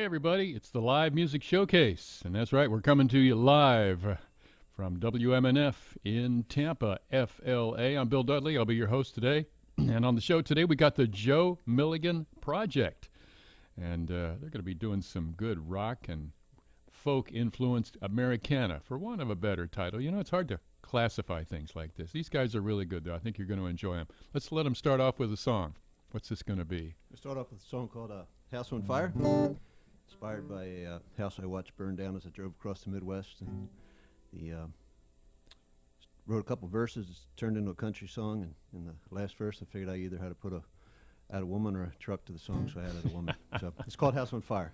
Hey, everybody, it's the Live Music Showcase. And that's right, we're coming to you live from WMNF in Tampa, FLA. I'm Bill Dudley. I'll be your host today. And on the show today, we got the Joe Milligan Project. And uh, they're going to be doing some good rock and folk influenced Americana, for want of a better title. You know, it's hard to classify things like this. These guys are really good, though. I think you're going to enjoy them. Let's let them start off with a song. What's this going to be? We start off with a song called uh, House on Fire, inspired by a uh, house I watched burn down as I drove across the Midwest. And the uh, wrote a couple verses, it's turned into a country song, and in the last verse, I figured I either had to put a add a woman or a truck to the song, so I added a woman. so it's called House on Fire.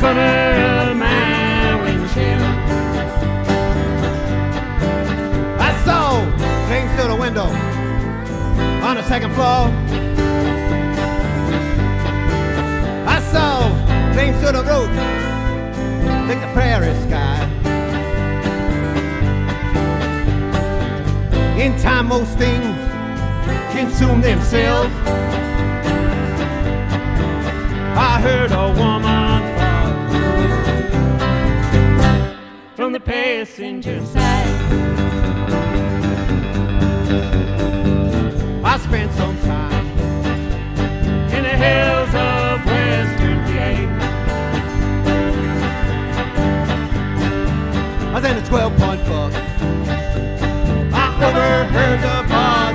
Corner of my windshield I saw things through the window on the second floor. I saw things through the roof, like the prairie sky. In time, most things consume themselves. I heard a woman passenger side I spent some time In the hills of western PA I was in a 12 point book. I overheard the bartender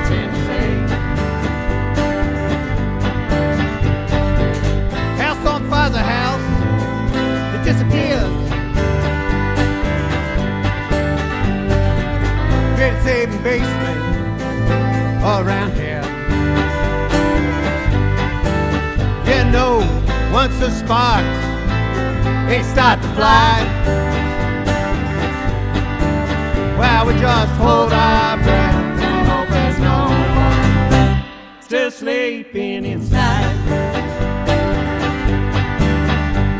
once the sparks they start to fly. Well, we just hold our breath and hope there's no one. Still sleeping inside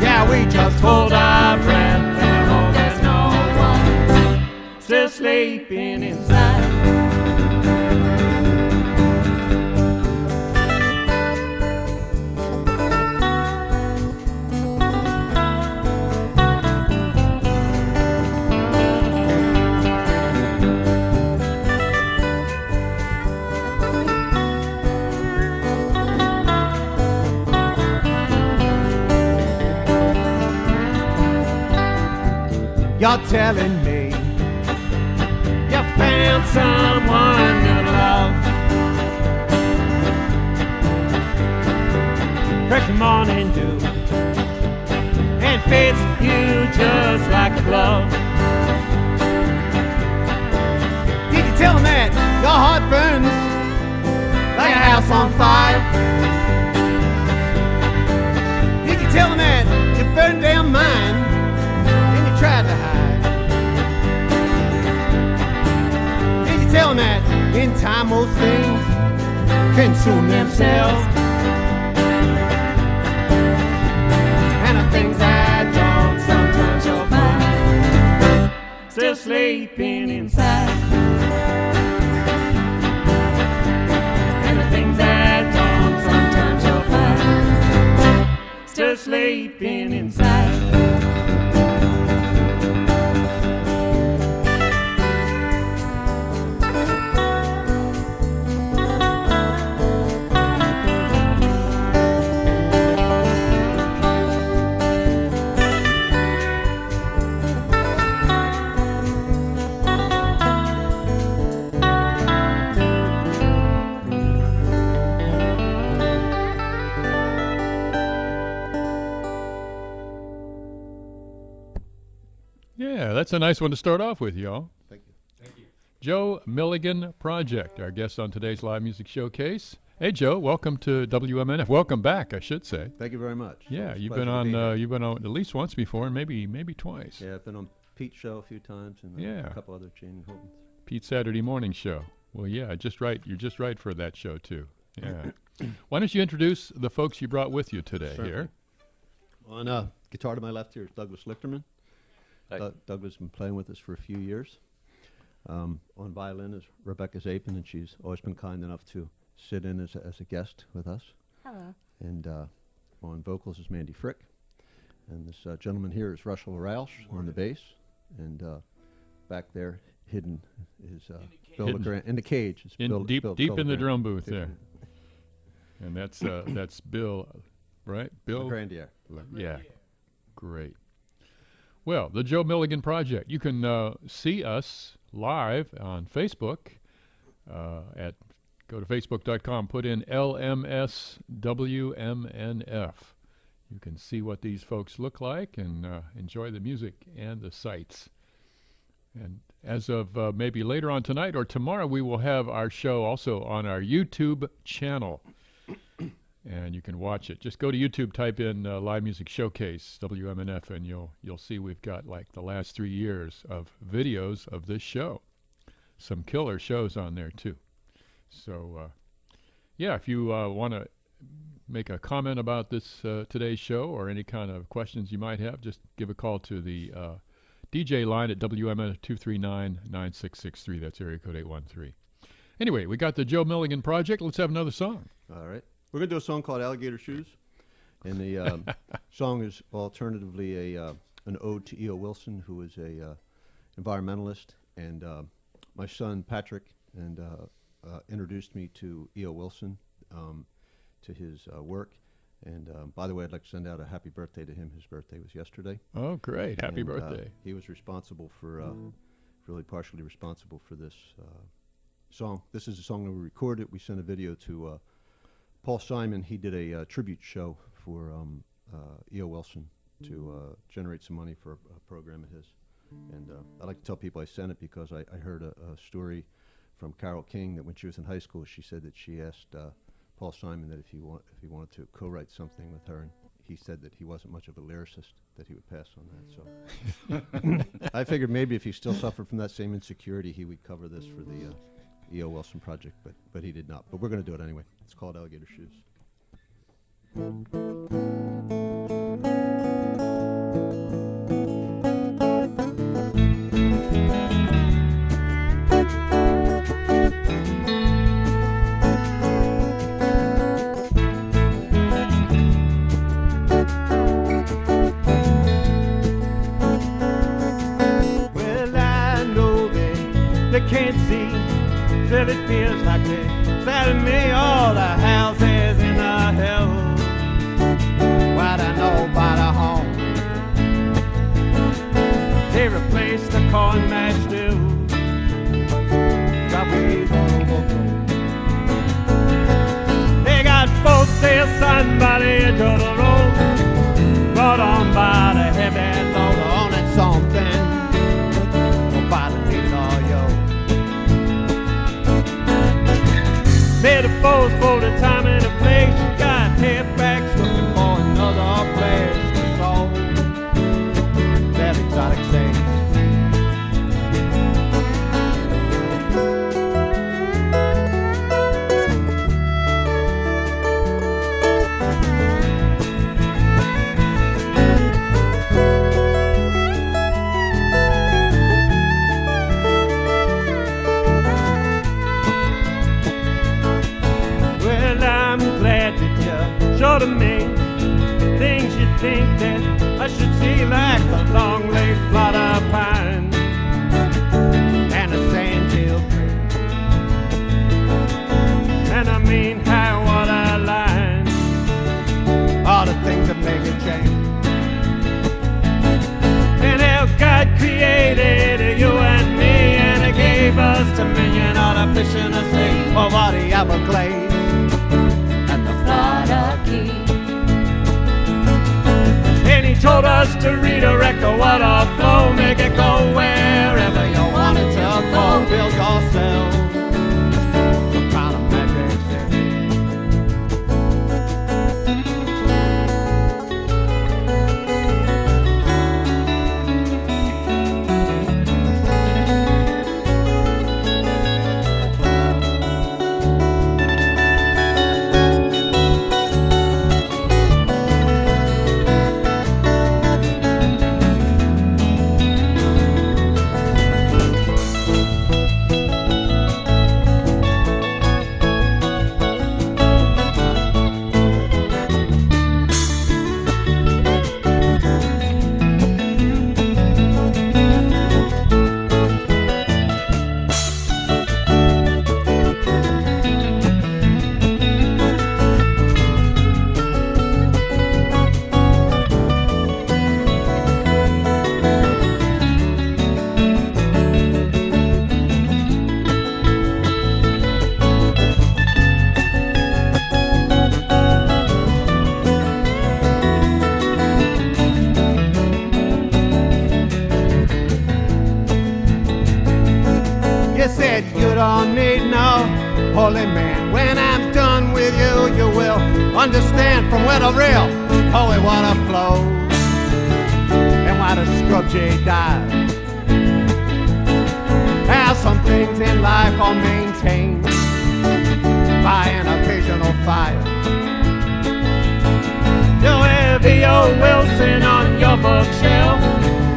Yeah, we just hold our breath and hope there's no one still sleeping inside. You're telling me You found someone to love. Fresh morning dew and fits you just like a glove. Did you tell him that your heart burns like a house on fire? Did you tell him that you burned down mine tell that in time most things consume themselves? And the things I don't sometimes you'll find Still sleeping inside. And the things that don't sometimes you'll find Still sleeping inside. Yeah, that's a nice one to start off with, y'all. Thank you. Thank you. Joe Milligan Project, our guest on today's live music showcase. Hey, Joe. Welcome to WMNF. Welcome back, I should say. Thank you very much. Yeah, you've been on be uh, you've been on at least once before, and maybe maybe twice. yeah, I've been on Pete's show a few times and uh, Yeah. a couple other Jane Holden's. Pete Saturday Morning Show. Well, yeah, just right. You're just right for that show too. Yeah. Why don't you introduce the folks you brought with you today Certainly. here? On uh, guitar to my left here is Douglas Lichterman. Hi. Doug Douglas has been playing with us for a few years. Um, on violin is Rebecca Zapen, and she's always been kind enough to sit in as a, as a guest with us. Hello. And uh, on vocals is Mandy Frick. And this uh, gentleman here is Russell Roush on the bass. And uh, back there, hidden, is uh, Bill Hidden. LeGrand. In the cage. Is In Bill, deep Bill, deep Bill in the LeGrand. drum booth there, and that's uh, that's Bill, right? Bill. LaGrandier. Le- Yeah. Great. Well, the Joe Milligan Project. You can uh, see us live on Facebook uh, at go to facebook.com, put in LMSWMNF. You can see what these folks look like and uh, enjoy the music and the sights. And as of uh, maybe later on tonight or tomorrow, we will have our show also on our YouTube channel and you can watch it. Just go to YouTube, type in uh, Live Music Showcase WMNF, and you'll you'll see we've got like the last three years of videos of this show. Some killer shows on there too. So, uh, yeah, if you uh, want to make a comment about this uh, today's show or any kind of questions you might have, just give a call to the uh, DJ line at WMNF 239-9663. That's area code 813. Anyway, we got the Joe Milligan Project. Let's have another song. All right. We're going to do a song called Alligator Shoes. And the um, song is alternatively a uh, an ode to E.O. Wilson, who is a uh, environmentalist. And uh, my son, Patrick, and uh, uh, introduced me to E.O. Wilson, um, to his uh, work. And um, by the way, I'd like to send out a happy birthday to him. His birthday was yesterday. Oh, great. Happy And, birthday. he was responsible for, uh, really partially responsible for this uh, song. This is a song that we recorded. We sent a video to uh, Paul Simon. He did a uh, tribute show for um, uh, E.O. Wilson to uh, generate some money for a, a program of his. And uh, I like to tell people I sent it because I, I heard a, a story from Carole King that when she was in high school, she said that she asked uh, Paul Simon that if he want, if he wanted to co-write something with her, and he said that he wasn't much of a lyricist, that he would pass on that. So I figured maybe if he still suffered from that same insecurity, he would cover this for the uh, E.O. Wilson project, but but he did not. But we're going to do it anyway. It's called Alligator Shoes. Can't see. Still, it feels like they selling me all the houses in the hills. What I know a home. They replaced the corn all over. They got folks there sitting by the edge of the road. Brought on by Metaphors for the time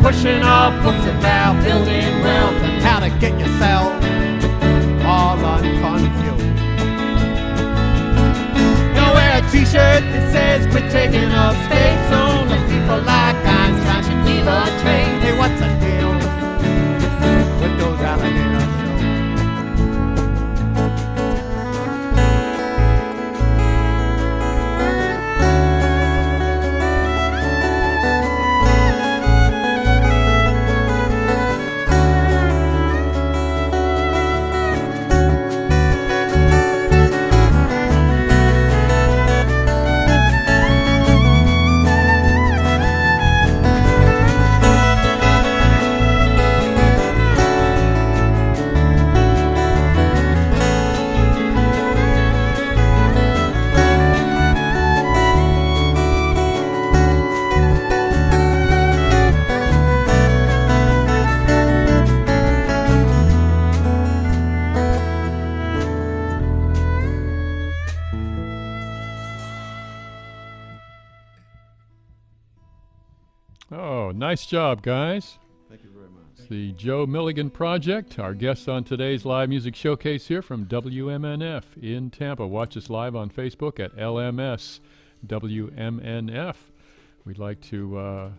pushing off books about building wealth and how to get yourself all unconfused. You wear a t-shirt that says quit taking up space, only people like Einstein should leave a trace. Oh, nice job, guys. Thank you very much. It's the Joe Milligan Project, our guest on today's live music showcase here from WMNF in Tampa. Watch us live on Facebook at LMS WMNF. We'd like to uh,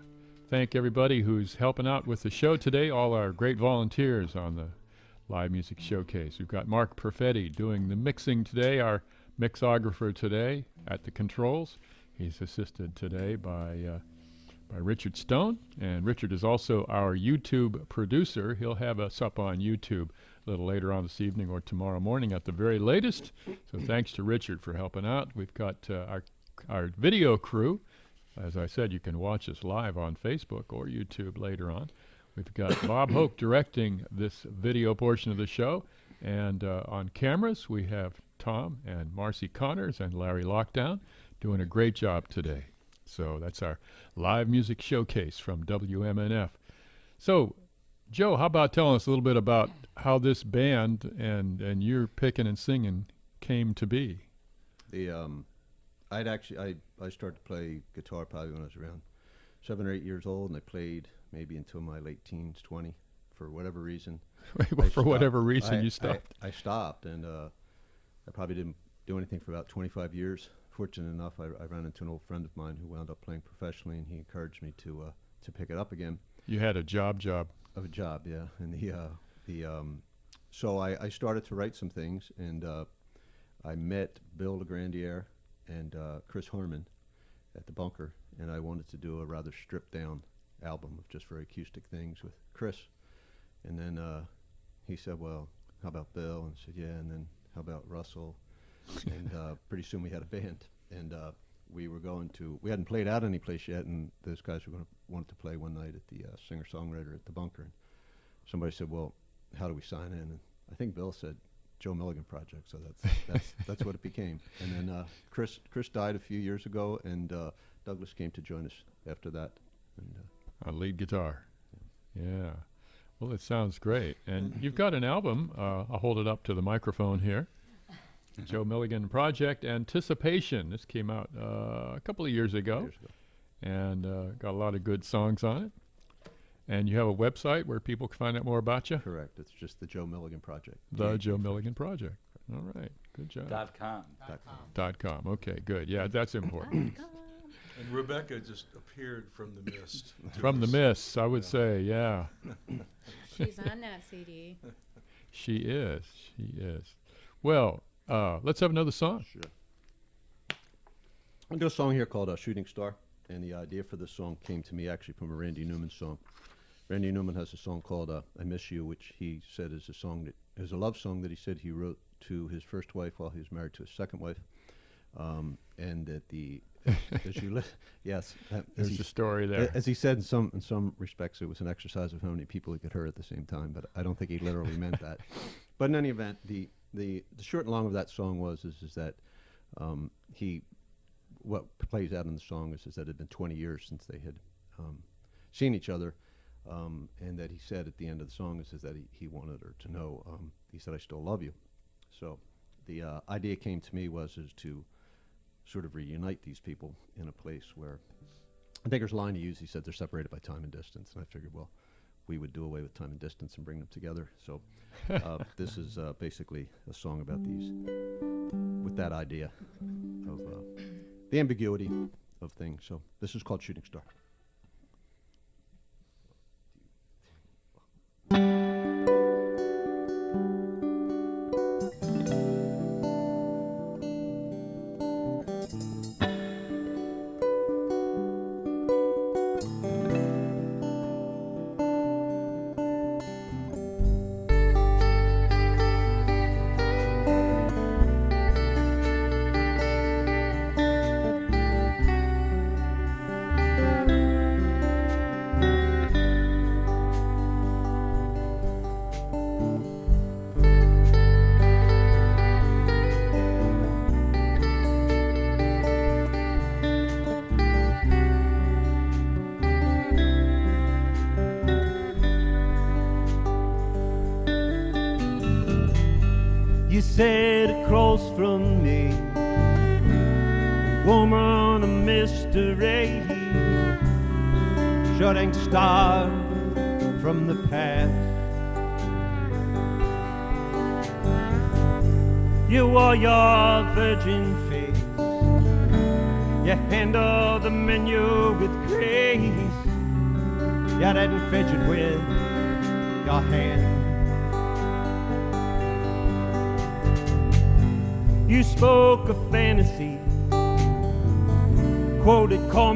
thank everybody who's helping out with the show today, all our great volunteers on the live music showcase. We've got Mark Perfetti doing the mixing today, our mixographer today at the controls. He's assisted today by uh, by Richard Stone. And Richard is also our YouTube producer. He'll have us up on YouTube a little later on this evening or tomorrow morning at the very latest. So thanks to Richard for helping out. We've got uh, our, our video crew. As I said, you can watch us live on Facebook or YouTube later on. We've got Bob Hoke directing this video portion of the show. And uh, on cameras, we have Tom and Marcy Connors and Larry Lockdown doing a great job today. So that's our live music showcase from WMNF. So, Joe, how about telling us a little bit about how this band and and your picking and singing came to be? The um, I'd actually I I started to play guitar probably when I was around seven or eight years old, and I played maybe until my late teens, twenty, for whatever reason. I For stopped. whatever reason, I- you I- stopped. I, stopped, and uh, I probably didn't do anything for about 25 years. Fortunate enough, I, I ran into an old friend of mine who wound up playing professionally, and he encouraged me to uh, to pick it up again. you had a job, job. Of a job, yeah, and the uh, the um, so I, I started to write some things, and uh, I met Bill LaGrandier and uh, Chris Harmon at the Bunker, and I wanted to do a rather stripped down album of just very acoustic things with Chris, and then uh, he said, "Well, how about Bill?" And I said, "Yeah," and then how about Russell? And uh, pretty soon we had a band, and uh, we were going to. We hadn't played out any place yet, and those guys were going to wanted to play one night at the uh, singer songwriter at the Bunker. And somebody said, "Well, how do we sign in?" And I think Bill said, "Joe Milligan Project." So that's that's that's what it became. And then uh, Chris Chris died a few years ago, and uh, Douglas came to join us after that. And uh, lead guitar. Yeah. Well, it sounds great. And you've got an album. Uh, I'll hold it up to the microphone here. Joe Milligan Project Anticipation. This came out uh, a couple of years ago. years ago. and uh, got a lot of good songs on it. And you have a website where people can find out more about you. Correct. It's just the Joe Milligan Project. The Yeah, Joe Milligan Project. All right, good job. Dot com. dot com. Dot com. Okay, good. Yeah, that's important. And Rebecca just appeared from the mist. From the mist, I would say. Yeah, She's on that CD. she is. She is. Well, uh, let's have another song. Sure. I'll do a song here called uh, "Shooting Star," and the idea for this song came to me actually from a Randy Newman song. Randy Newman has a song called uh, "I Miss You," which he said is a song that is a love song that he said he wrote to his first wife while he was married to his second wife, um, and that the as you li- yes, that- There's he the story there. As he said, in some in some respects, it was an exercise of how many people he could hurt at the same time. But I don't think he literally meant that. but in any event, the, the the short and long of that song was is is that um, he what plays out in the song is, is that it had been 20 years since they had um, seen each other, um, and that he said at the end of the song is, is that he, he wanted her to know. Um, he said, "I still love you." So the uh, idea came to me was is to sort of reunite these people in a place where I think there's a line he used. He said they're separated by time and distance, and I figured, well, we would do away with time and distance and bring them together. So uh, this is uh, basically a song about these with that idea of uh, the ambiguity of things. So this is called Shooting Star.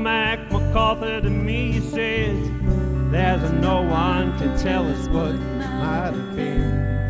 Cormac McCarthy to me. Said, There's no one can tell us what might have been.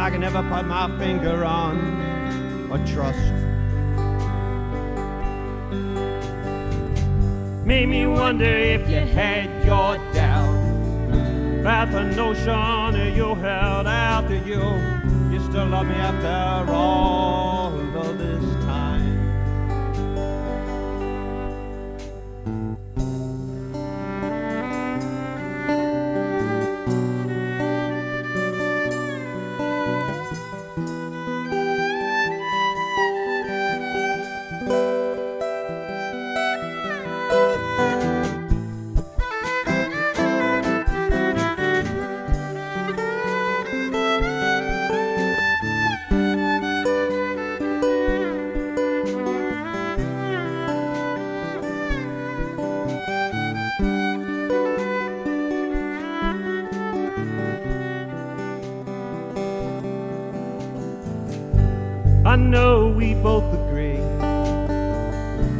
I can never put my finger on or trust. Made me wonder if you had your doubt about the notion that you held out to you. You still love me after all know we both agree.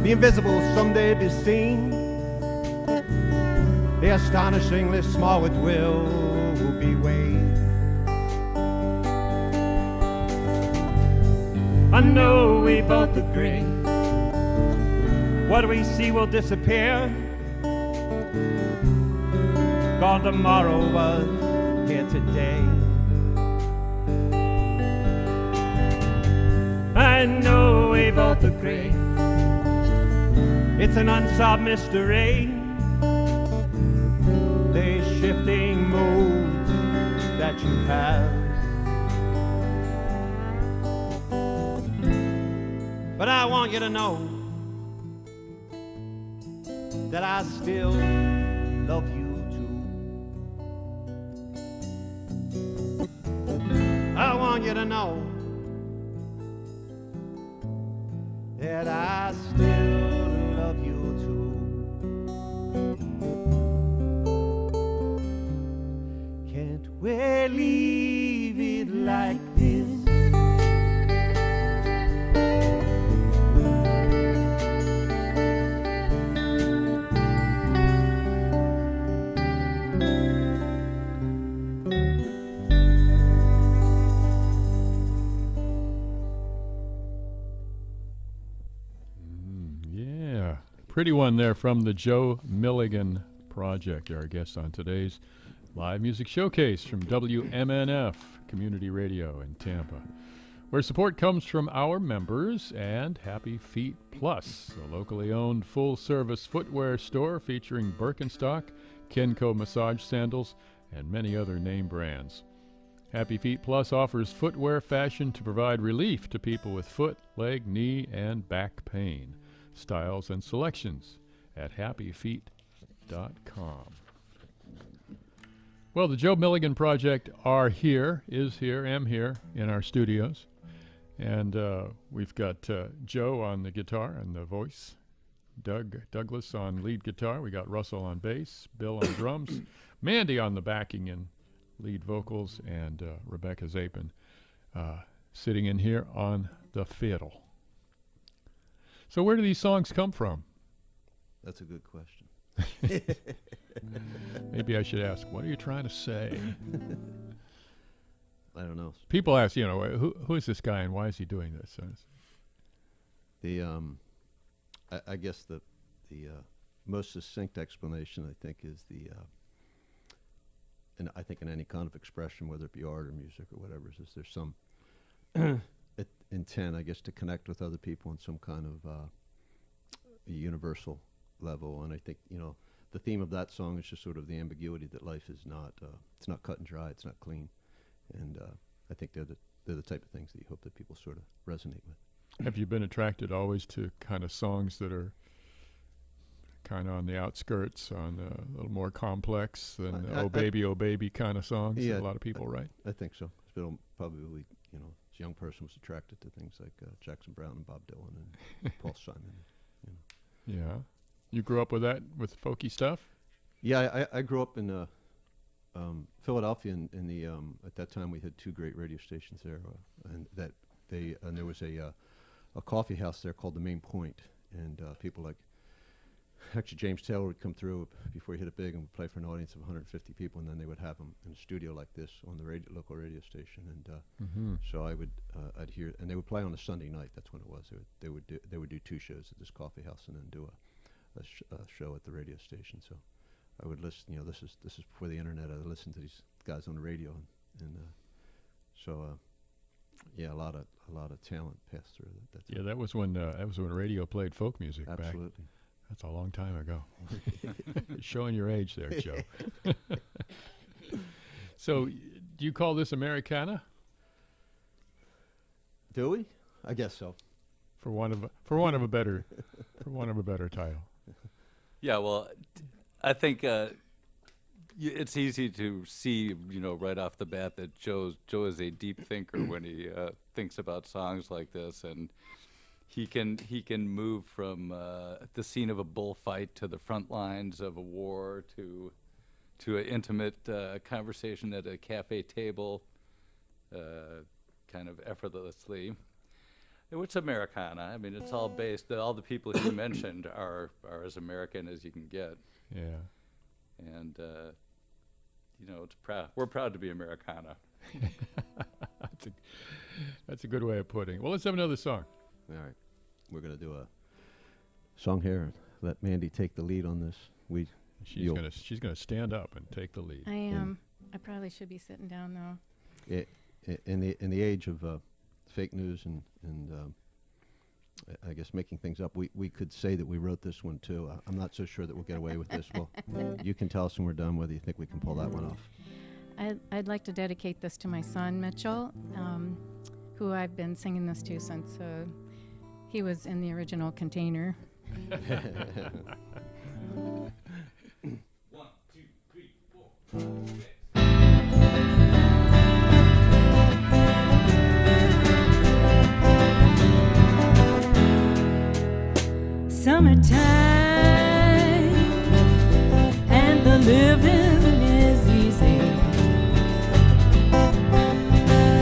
The invisible will someday be seen. The astonishingly small it will will be weighed. I know we both agree. What we see will disappear. Gone tomorrow was here today. We both agree. It's an unsolved mystery. The shifting moods that you have. But I want you to know that I still pretty one there from the Joe Milligan Project, our guest on today's live music showcase from WMNF Community Radio in Tampa, where support comes from our members and Happy Feet Plus, a locally owned full service footwear store featuring Birkenstock, Kenkoh massage sandals, and many other name brands. Happy Feet Plus offers footwear fashion to provide relief to people with foot, leg, knee, and back pain. Styles and selections at happyfeet.com. Well, the Joe Milligan Project are here, is here, am here in our studios. And uh, we've got uh, Joe on the guitar and the voice, Doug Douglas on lead guitar. We got Russell on bass, Bill on drums, Mandy on the backing and lead vocals, and uh, Rebecca Zapen uh, sitting in here on the fiddle. So, where do these songs come from? That's a good question. Maybe I should ask, what are you trying to say? I don't know. People ask, you know, who who is this guy and why is he doing this? The um, I, I guess the the uh, most succinct explanation I think is the uh, and I think in any kind of expression, whether it be art or music or whatever, is there's some intent, I guess, to connect with other people on some kind of uh, universal level. And I think you know the theme of that song is just sort of the ambiguity that life is not uh, it's not cut and dry, it's not clean, and uh, I think they're the they're the type of things that you hope that people sort of resonate with. have you been attracted always to kind of songs that are kind of on the outskirts, on uh, a little more complex than I- I- "Oh Baby, Oh Baby" kind of songs? that Yeah, a lot of people write. I think so. Still, probably, you know, young person was attracted to things like uh, Jackson Browne and Bob Dylan and Paul Simon. Yeah, you grew up with that with folky stuff. Yeah, I, I- I grew up in uh, um, Philadelphia, in, in the um, at that time we had two great radio stations there, uh, and that they and there was a uh, a coffee house there called the Main Point, and uh, people like actually James Taylor would come through before he hit it big and would play for an audience of 150 people, and then they would have him in a studio like this on the radio, local radio station, and uh, Mm-hmm. So I would uh, I'd hear, and they would play on a Sunday night. That's when it was. They would they would do, they would do two shows at this coffee house and then do a, a, sh- a show at the radio station. So I would listen. You know, this is this is before the internet. I listened to these guys on the radio, and, and uh, so uh, yeah, a lot of a lot of talent passed through that. That's Yeah, that was when uh, that was when radio played folk music back. Absolutely. That's a long time ago. Showing your age there, Joe. so, do you call this Americana Do we? I guess so. for one of a, for one of a better for one of a better title? Yeah, well, I think uh, it's easy to see, you know, right off the bat that Joe Joe is a deep thinker when he uh, thinks about songs like this, and he can he can move from uh, the scene of a bullfight to the front lines of a war to to an intimate uh, conversation at a cafe table, uh, kind of effortlessly. It's Americana. I mean, it's all based. All the people he mentioned are are as American as you can get, Yeah. and uh, you know, it's proud. We're proud to be Americana. That's a that's a good way of putting. it. Well, let's have another song. All right, we're gonna do a song here. Let Mandy take the lead on this. We She's gonna she's gonna stand up and take the lead. I am. I probably should be sitting down though. i- i- in the in the age of uh, fake news and and um, I- I guess making things up, we, we could say that we wrote this one too. I- I'm not so sure that we'll get away with this. Well, you can tell us when we're done whether you think we can pull that one off. I'd, I'd like to dedicate this to my son Mitchell, um, who I've been singing this to since uh, he was in the original container. Summertime and the living is easy.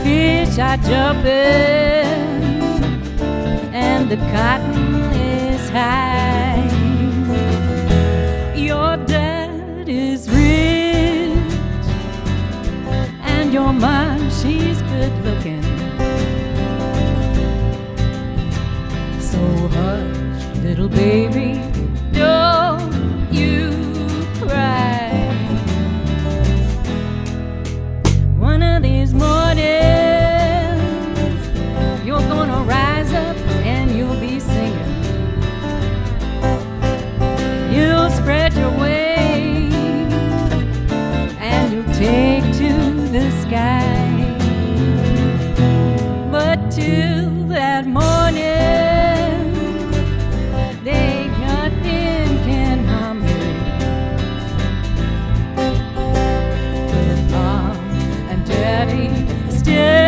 Fish are jumping and the cotton is high. Your dad is rich and your mom, she's good looking. So hush, little baby, standing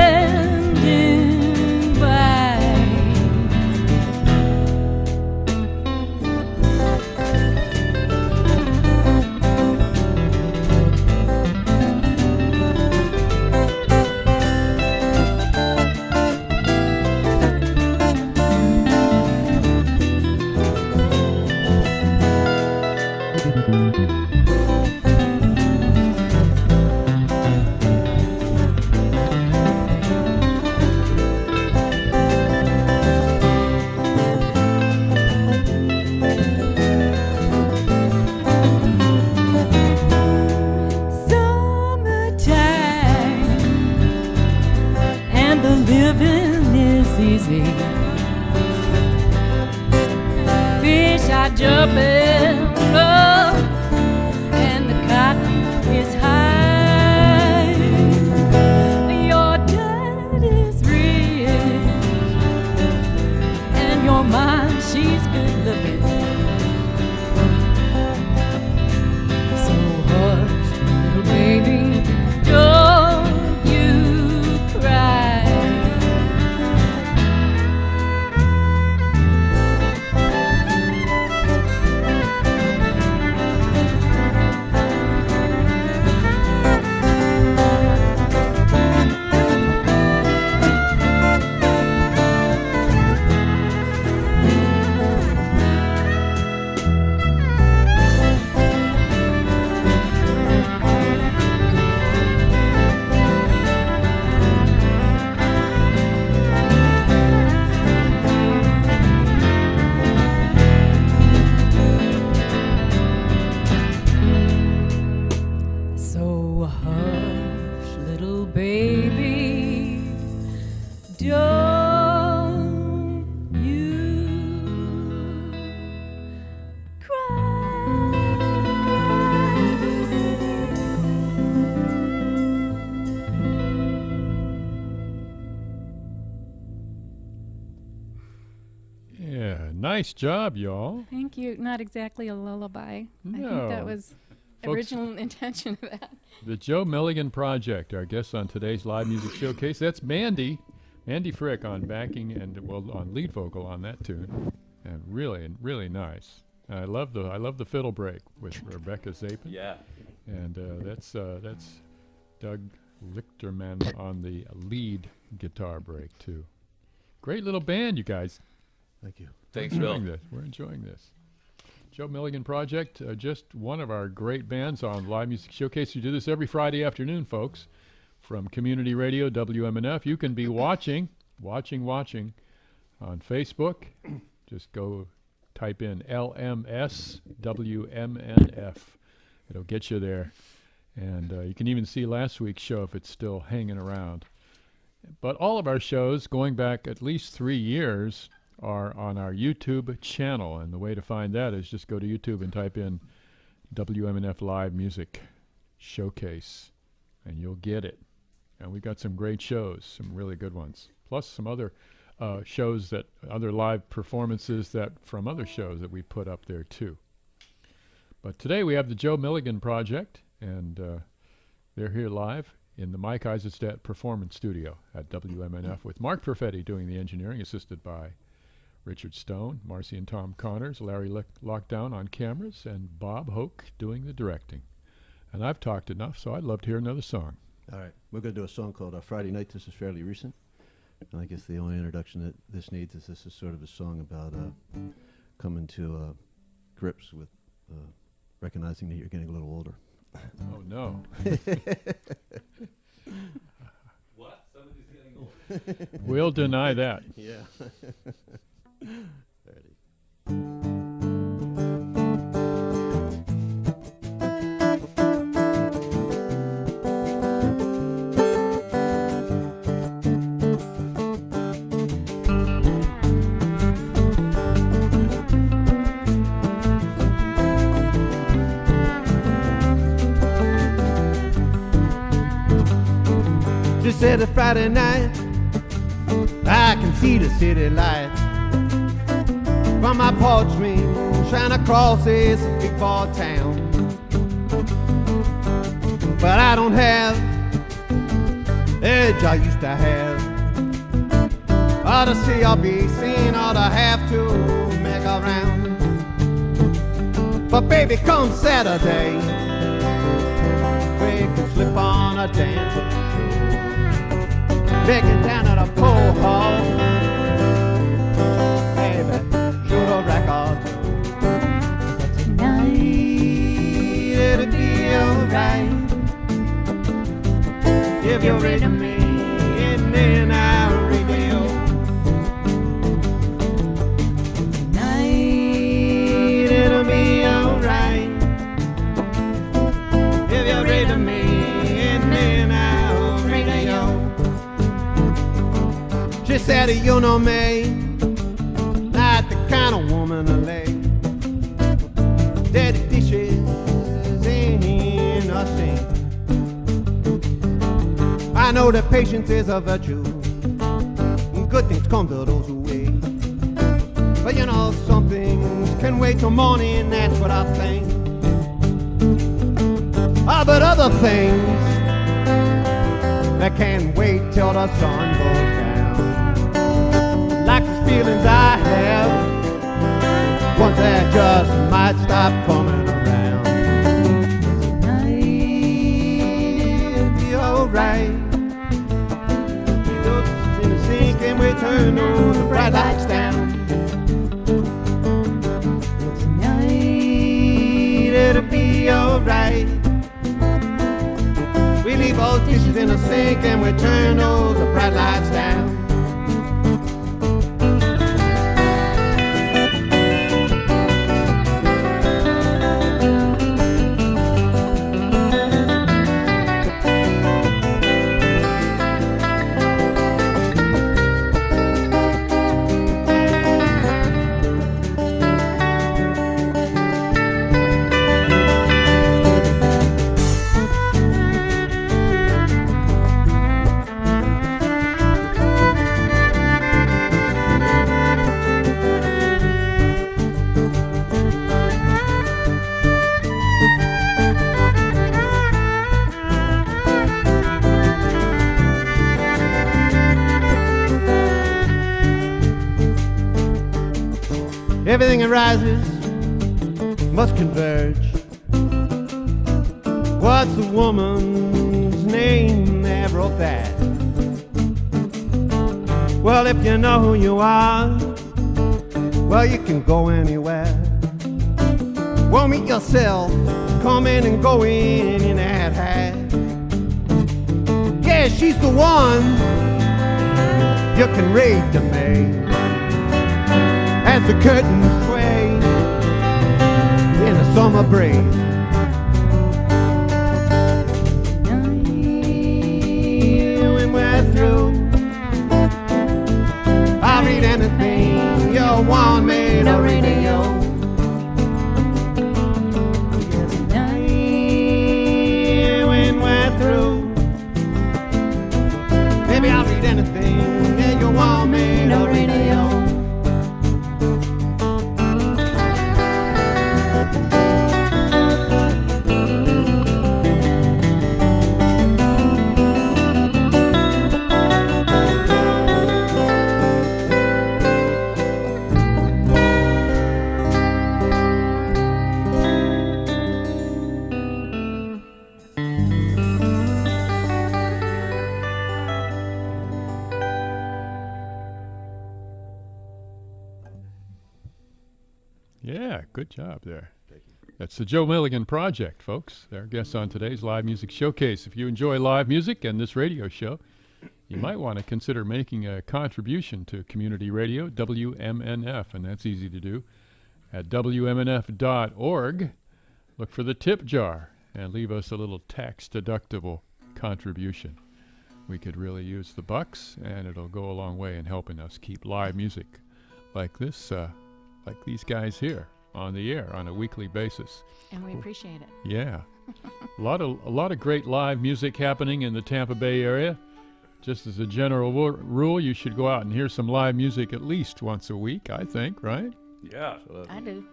nice job, y'all. Thank you. Not exactly a lullaby. I think No. that was Folks- original intention of that. The Joe Milligan Project, our guest on today's live music showcase. That's Mandy, Mandy Frick on backing and well on lead vocal on that tune, and really, really nice. I love the I love the fiddle break with Rebecca Zapen. Yeah. and uh, that's uh, that's Doug Lichterman on the lead guitar break too. Great little band, you guys. Thank you. Thanks, We're Bill. enjoying this. We're enjoying this. Joe Milligan Project, uh, just one of our great bands on Live Music Showcase. We do this every Friday afternoon, folks, from Community Radio WMNF. You can be watching, watching, watching on Facebook. Just go type in LMS WMNF. It'll get you there. And uh, you can even see last week's show if it's still hanging around. But all of our shows, going back at least three years, are on our YouTube channel. And the way to find that is just go to YouTube and type in WMNF Live Music Showcase, and you'll get it. And we've got some great shows, some really good ones, plus some other uh, shows that, other live performances that from other shows that we put up there too. But today we have the Joe Milligan Project, and uh, they're here live in the Mike Eisenstadt Performance Studio at WMNF with Mark Perfetti doing the engineering, assisted by Richard Stone, Marcy and Tom Connors, Larry Lick- Lockdown on cameras, and Bob Hoke doing the directing. And I've talked enough, so I'd love to hear another song. All right, we're going to do a song called uh, Friday Night. This is fairly recent. And I guess the only introduction that this needs is this is sort of a song about uh, coming to uh, grips with uh, recognizing that you're getting a little older. Oh, no. What? Somebody's getting older. we'll deny that. Yeah. said it's Friday night. I can see the city lights from my porch screen, to cross this big ball town. But I don't have the edge I used to have. Ought to see I'll be seen, ought to have to make around. But baby, come Saturday, we can slip on a dance. Take it down at a pool hall. If you're ready to me, and then I'll reveal. Tonight it'll be alright. If you're ready to me, and then I'll radio. She said, You know me, that patience is a virtue, good things come to those who wait. But you know, some things can wait till morning, that's what I think. Ah, but other things that can't wait till the sun goes down like the feelings I have. Ones that just might stop coming turn those bright lights down. Tonight it'll be alright. We leave all dishes in the sink and we turn all the bright lights down. Everything arises must converge. What's the woman's name that wrote that? Well, if you know who you are, well, you can go anywhere. Well, meet yourself, coming and going in that hat. Yeah, she's the one you can read to me as the curtains sway in a summer breeze. When we're through, I'll read anything you want me job there. That's the Joe Milligan Project, folks. Our guests on today's Live Music Showcase. If you enjoy live music and this radio show, you might want to consider making a contribution to community radio, WMNF, and that's easy to do. At WMNF.org, look for the tip jar and leave us a little tax deductible contribution. We could really use the bucks, and it'll go a long way in helping us keep live music like this, uh, like these guys here on the air on a weekly basis. And we appreciate it. Yeah, a lot of a lot of great live music happening in the Tampa Bay area. Just as a general wo- rule, you should go out and hear some live music at least once a week. I think, right? Yeah. I do.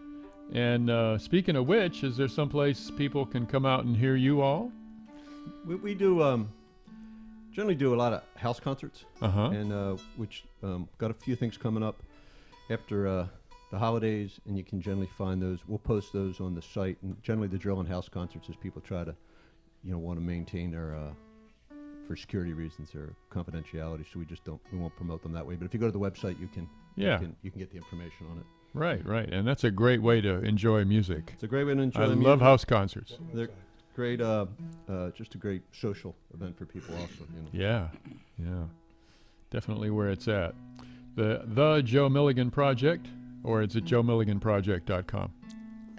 And uh, speaking of which, is there someplace people can come out and hear you all? We, we do um, generally do a lot of house concerts, Uh huh. and uh, which um, got a few things coming up after uh, the holidays, and you can generally find those. We'll post those on the site, and generally the drill and house concerts is people try to, you know, want to maintain their. Uh, for security reasons or confidentiality, so we just don't we won't promote them that way. But if you go to the website, you can Yeah. you can, you can get the information on it. Right, right, and that's a great way to enjoy music. It's a great way to enjoy I love music. house concerts. They're great, uh, uh, just a great social event for people. Also, you know. Yeah, yeah, definitely where it's at. The the Joe Milligan Project, or is it JoeMilliganProject.com?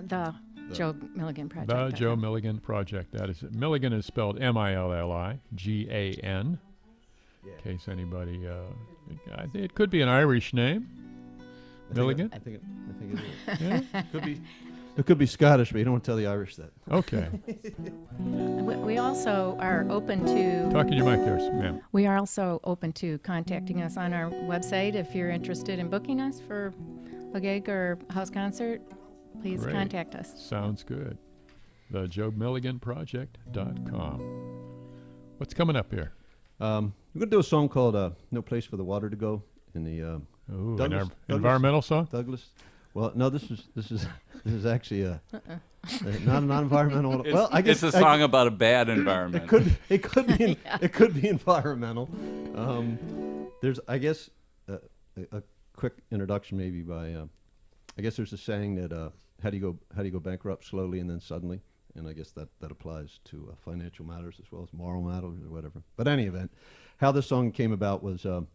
The Joe Milligan Project. The Joe Milligan Project. That is it. Milligan is spelled M-I-L-L-I-G-A-N. In case anybody, uh, I think it could be an Irish name. I think it- Milligan? I think it, I think it is. Yeah. could be. It could be Scottish, but you don't want to tell the Irish that. Okay. We, we also are open to Talking to your mic there, ma'am. we are also open to contacting us on our website if you're interested in booking us for a gig or house concert. Please Great. contact us. Sounds good. The JoeMilliganProject.com. What's coming up here? Um, we're gonna do a song called uh, "No Place for the Water to Go" in the um, Ooh, Douglas- en- Douglas- environmental song? Douglas. Well, no, this is this is this is actually a, uh, not not environmental. It's, well, I guess it's a song about a bad environment. It could it could be it could be environmental. Um, there's I guess uh, a, a quick introduction maybe by uh, I guess there's a saying that uh, how do you go how do you go bankrupt slowly and then suddenly, and I guess that that applies to uh, financial matters as well as moral matters or whatever. But any event, how this song came about was um,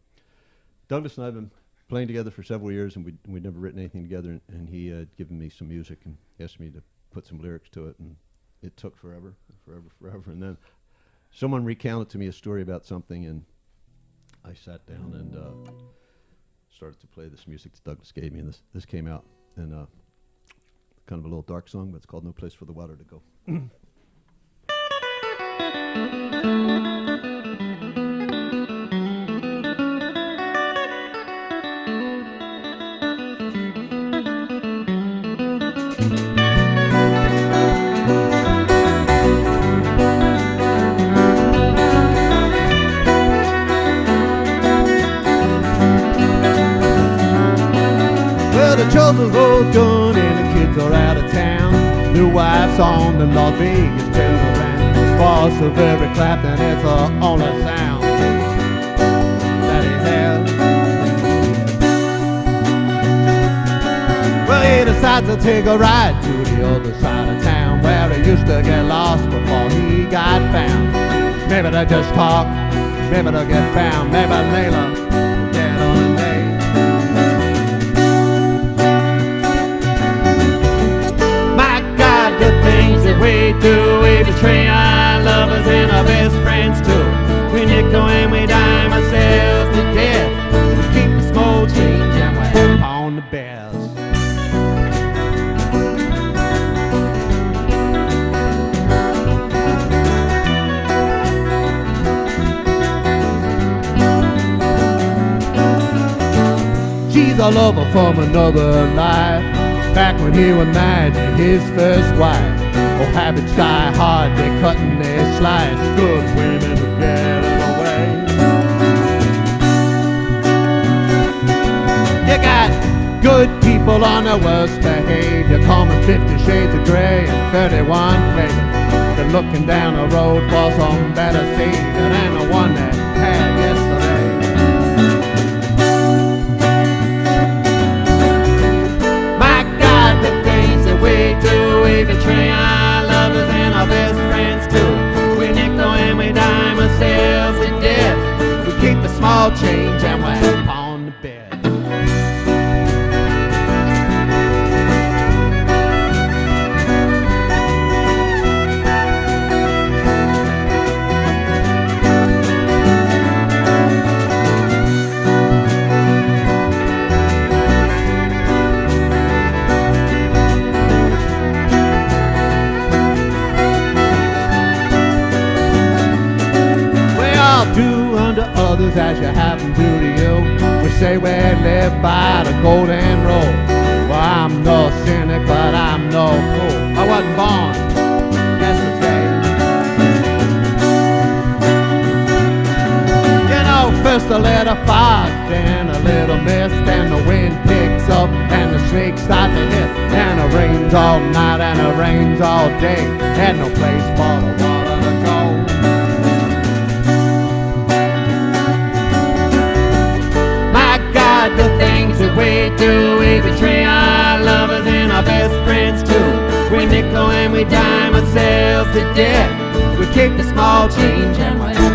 Douglas and I have been playing together for several years and we we'd never written anything together and, and he had given me some music and asked me to put some lyrics to it and it took forever, forever, forever, and then someone recounted to me a story about something, and I sat down and uh, started to play this music that Douglas gave me, and this this came out, and kind of a little dark song, but it's called "No Place for the Water to Go." The all done and the kids are out of town. New wife's on the Las Vegas children. Boss of every Clapton is the only sound that he has. Well, he decides to take a ride to the other side of town where he used to get lost before he got found. Maybe they just talk, maybe they'll get found, maybe Layla we do, we betray our lovers and our best friends too. We nickel and we dime ourselves to death. We keep the small change and we pawn the bears. She's a lover from another life. Back when he was married to his first wife. Oh, habits die hard, they're cutting their slice. Good women are getting away. You got good people on their worst behavior. Common 50 shades of gray and 31 flavor. They're looking down the road for some better savior than the one that had yesterday. change and things as you happen to to you. We say we live by the golden rule. Well, I'm no cynic, but I'm no fool. I wasn't born yesterday. You know, first a little fog, then a little mist, and the wind picks up, and the snakes start to hit, and it rains all night, and it rains all day, and no place for the water we do, we betray our lovers and our best friends too. We nickel and we dime ourselves to death. We keep the small change and we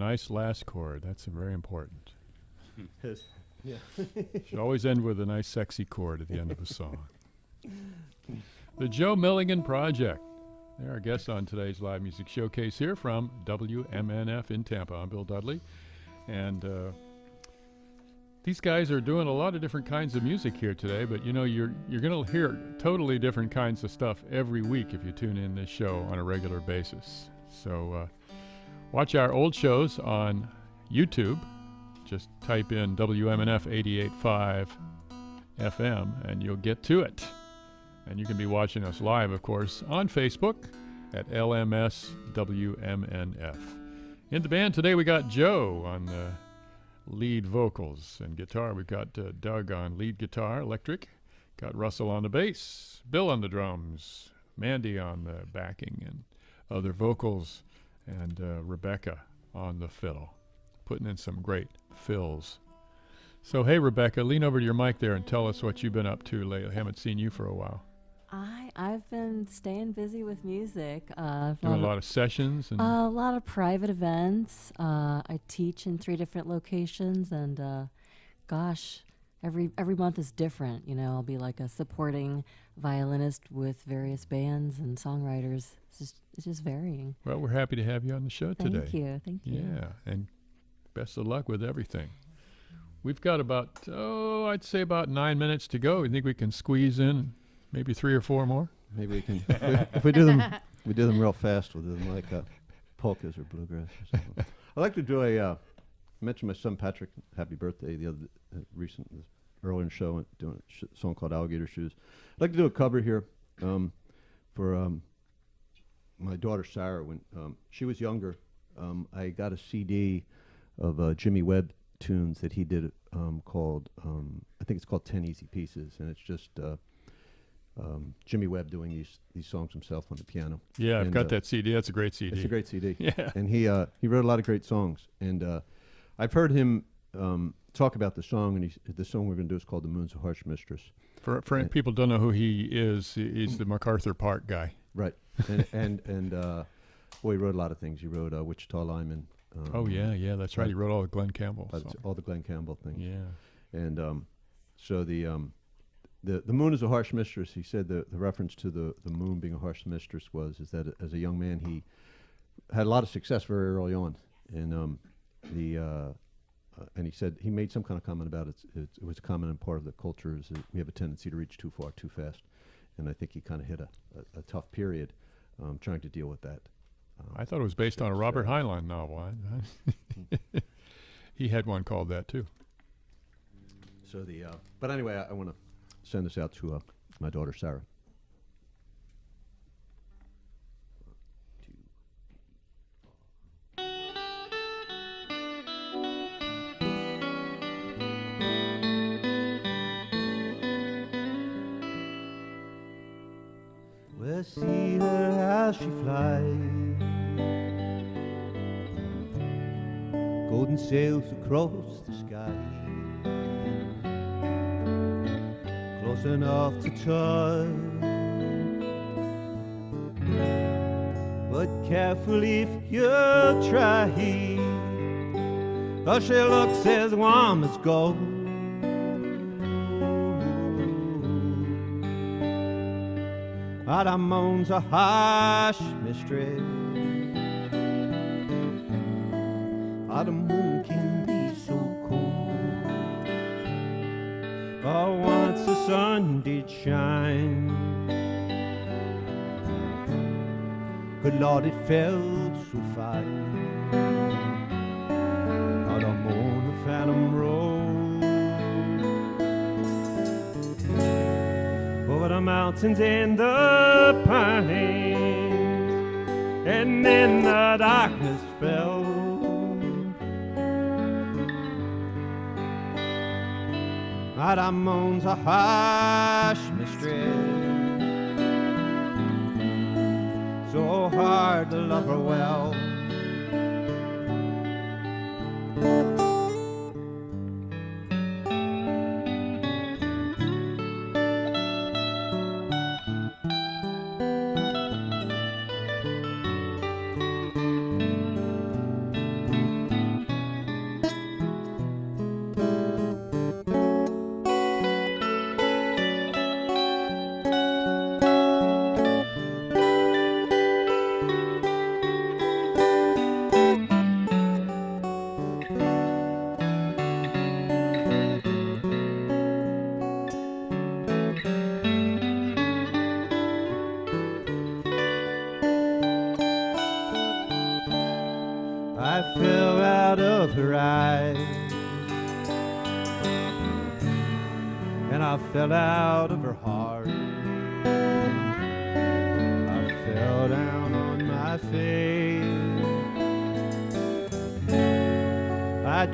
nice, last chord. That's very important. yeah. Should always end with a nice, sexy chord at the end of a song. The Joe Milligan Project. They're our guests on today's live music showcase here from WMNF in Tampa. I'm Bill Dudley, and uh, these guys are doing a lot of different kinds of music here today. But you know, you're you're going to hear totally different kinds of stuff every week if you tune in this show on a regular basis. So uh, watch our old shows on YouTube. Just type in WMNF 88.5 FM and you'll get to it. And you can be watching us live, of course, on Facebook at LMS WMNF. In the band today, we got Joe on the lead vocals and guitar. We've got uh, Doug on lead guitar, electric. Got Russell on the bass, Bill on the drums, Mandy on the backing and other vocals, and uh, Rebecca on the fiddle, putting in some great fills. So, hey, Rebecca, lean over to your mic there and tell us what you've been up to lately. haven't seen you for a while. I I've been staying busy with music. Uh, Doing a lot of sessions and a lot of private events. Uh, I teach in three different locations, and uh, gosh, every every month is different. You know, I'll be like a supporting violinist with various bands and songwriters. It's just it's just varying. well, we're happy to have you on the show today. Thank you, thank you. Yeah, and best of luck with everything. We've got about oh, I'd say about nine minutes to go. You think we can squeeze in maybe three or four more? Maybe we can. if, we, if we do them, we do them real fast. We'll do them like uh, polkas or bluegrass or something. I like to do a. Uh, I mentioned my son Patrick. Happy birthday the other uh, recent this earlier in the show. Doing a sh- song called Alligator Shoes. I'd like to do a cover here um, for um, my daughter Sarah. When um, she was younger, um, I got a CD of uh, Jimmy Webb tunes that he did um, called um, I think it's called Ten Easy Pieces, and it's just uh, um, Jimmy Webb doing these these songs himself on the piano. Yeah, I've And, got uh, that CD. That's a great CD. It's a great CD. Yeah. and he uh, he wrote a lot of great songs, and uh, I've heard him um, talk about the song, and he's, the song we're going to do is called "The Moon's a Harsh Mistress." For for people don't know who he is, he's the MacArthur Park guy. Right, and and and uh, boy, he wrote a lot of things. He wrote uh, Wichita Lineman, Um, Oh yeah, yeah, that's right. He wrote all the Glen Campbell. all the Glen Campbell things. Yeah. And um, so the um, the the moon is a harsh mistress. He said the the reference to the the moon being a harsh mistress was is that as a young man he had a lot of success very early on, and um, the uh, uh, and he said he made some kind of comment about it. It's, it was a common part of the culture is that we have a tendency to reach too far too fast, and I think he kind of hit a, a, a tough period um, trying to deal with that. Um, I thought it was based on a Robert. Heinlein novel. He had one called that too. So the uh, but anyway, I, I want to send this out to uh, my daughter Sarah. Across the sky. Close enough to touch. But careful if you try. Oh, she looks as warm as gold. Adamon's a harsh mistress. Autumn moon can Oh, once the sun did shine. Good Lord, it felt so fine. Autumn on the Phantom Road. over the mountains and the pines, and then the darkness Adamon's a harsh mistress, so hard to love her well.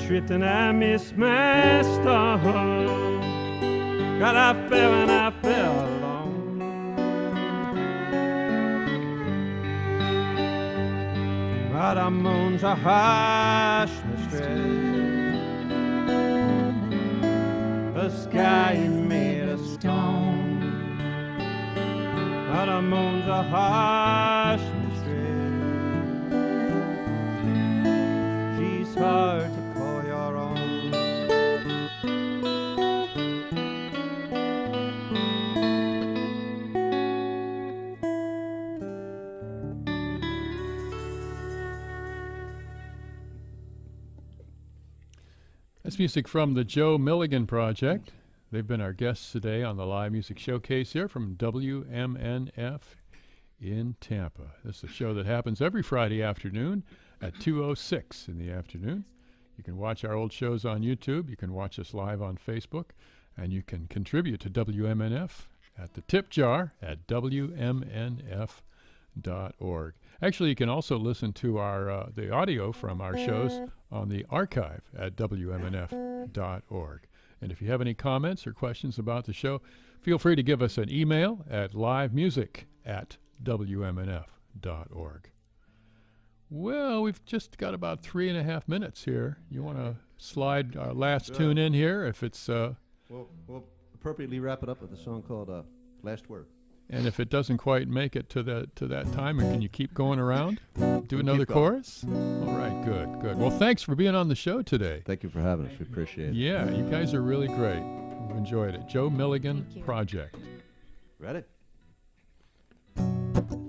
Tripped and I missed my start. God, I fell and I fell along. Adamon's a harsh music from the Joe Milligan Project. They've been our guests today on the live music showcase here from WMNF in Tampa. This is a show that happens every Friday afternoon at 2:06 in the afternoon. You can watch our old shows on YouTube. You can watch us live on Facebook, and you can contribute to WMNF at the tip jar at WMNF.org. Actually, you can also listen to our uh, the audio from our shows on the archive at WMNF.org. And if you have any comments or questions about the show, feel free to give us an email at livemusic at WMNF.org. Well, we've just got about three and a half minutes here. You want to slide our last tune in here if it's uh, We'll, we'll appropriately wrap it up with a song called uh, "Last Word." And if it doesn't quite make it to that to that time, can you keep going around? Do another chorus? All right, good, good. Well, thanks for being on the show today. Thank you for having us. We appreciate it. Yeah, you guys are really great. We've enjoyed it. Joe Milligan Thank you. Project. Ready? Was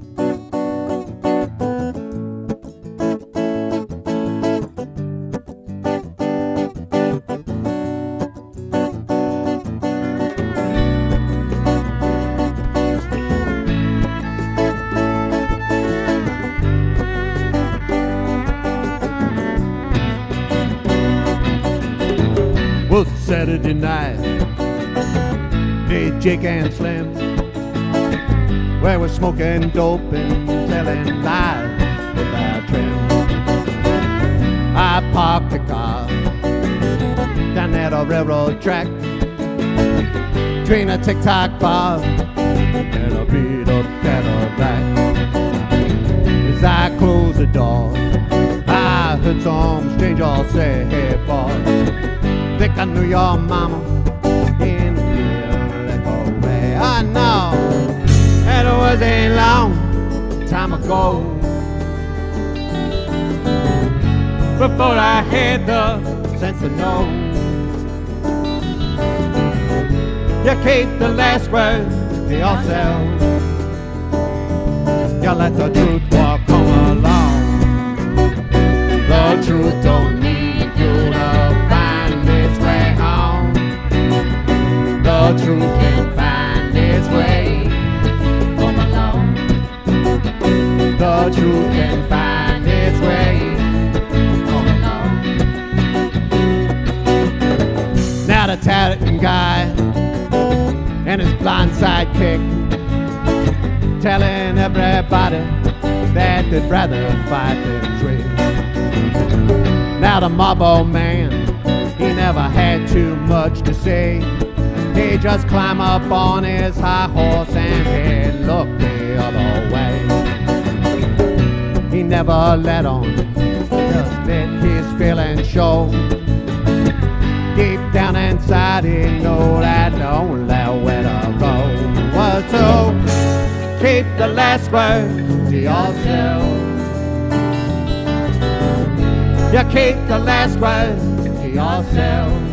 Saturday night. Did Jake and Slim. Where we're smoking dope and telling lies about trim. I parked the car down at a railroad track. Between a tic-tac bar and a beat up Cadillac. As I closed the door, I heard some stranger say, hey boy, think I knew your mama in the liquor way. I know it was a long time ago. Before I had the sense to know. You keep the last word to yourself. You let the truth walk home along. The truth don't Truth can find its way. The truth can find its way. Now the talented guy and his blind sidekick telling everybody that they'd rather fight than trade. Now the mob man, he never had too much to say. He just climb up on his high horse and he'd look the other way. He never let on, just let his feelings show. Deep down inside, he know that only way to go was to keep the last word to yourself. You keep the last word to yourself.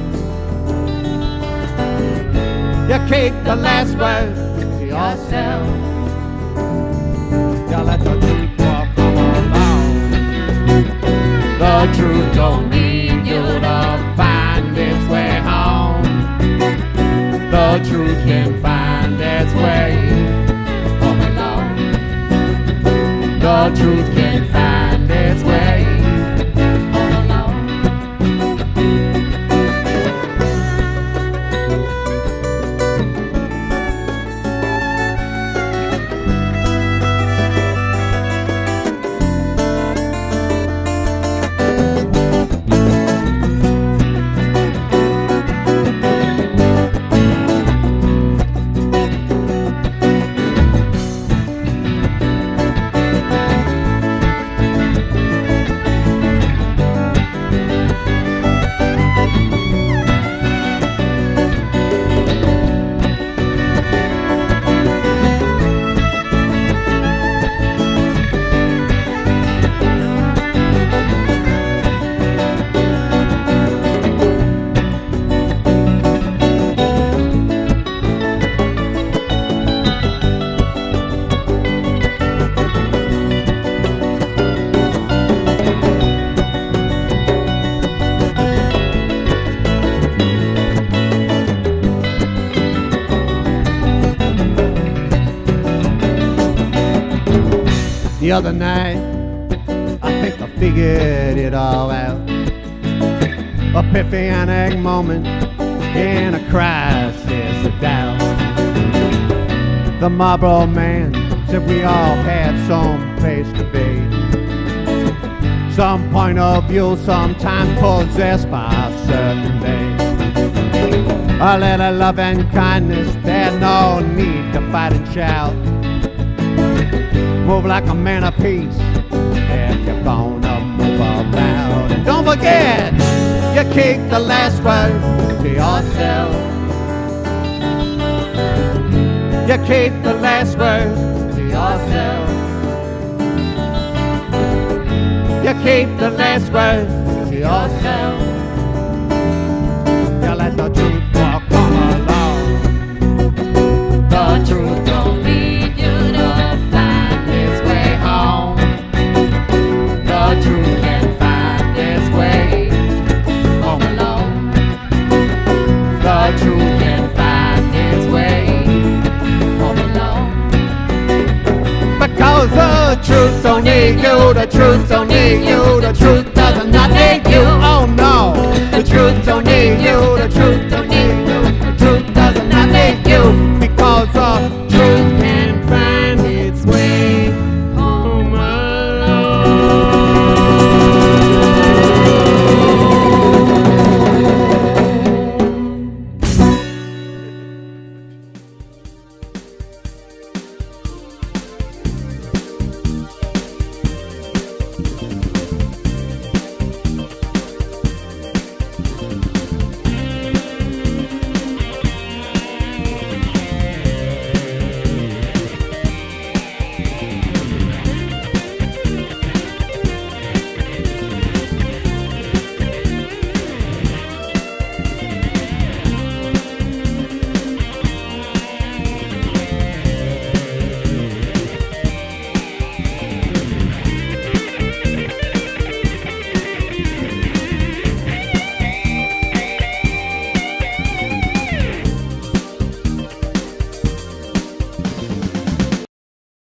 You keep the last word to yourself. You let the truth walk along. The truth don't need you to find its way home. The truth can find its way home alone. The truth can find The other night, I think I figured it all out. A Epiphanic moment in a crisis of doubt. The Marlboro man said we all had some place to be. Some point of view, sometimes possessed by a certain day. A little love and kindness, there's no need to fight and shout. Move like a man of peace if you're gonna move about. And don't forget, you keep the last word to yourself. You keep the last word to yourself. You keep the last word to yourself. You let the truth walk come along. The truth truth don't need you, the truth don't need you, the truth does not need you, oh no. The truth don't need you, the truth don't need you, the truth does not need you.